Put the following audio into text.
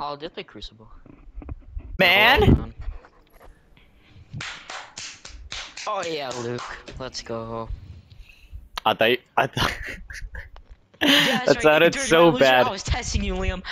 Oh, did play Crucible. Man! Oh yeah, Luke. Let's go. I thought. I thought. Yeah, that right. sounded so bad. I was testing you, Liam.